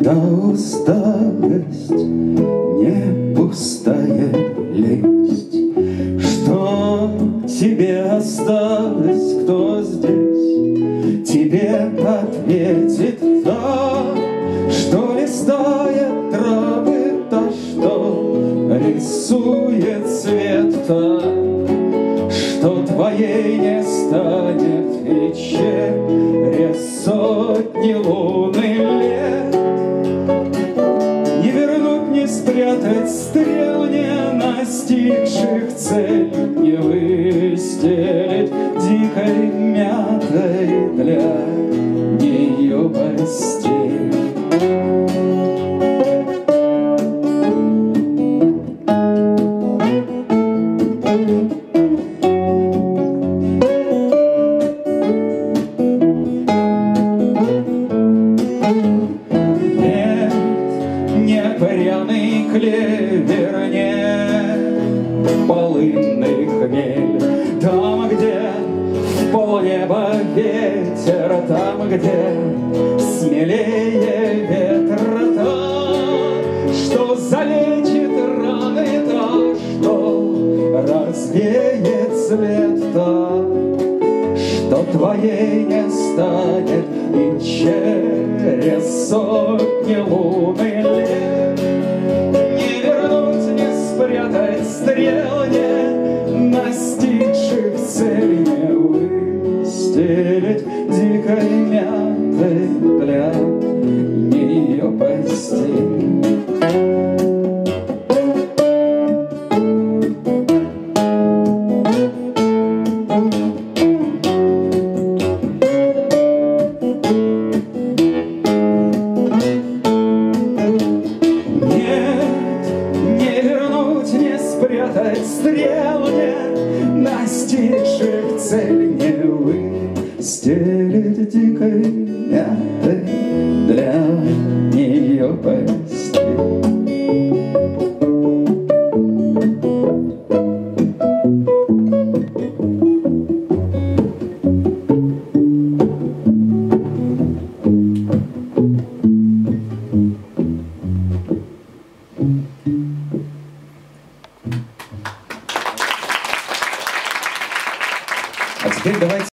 Да усталость, не пустая лесть, Что тебе осталось, кто здесь? Тебе ответит да, Что листая травы то, что? Рисует цвет та, Твоей не станет и через сотни луны лет спрятать стрел, не настигших цель, Не выстелить дикой мятой для пряный клевер, не полынный хмель. Там, где полнеба ветер, там, где смелее ветра, та, что залечит раны, та, что развеет свет, та, что твоей не станет и через сотни луны лет спрятать стрелы Настигших цель не вы, выстелит дикой мятой Для нее поверь А теперь давайте...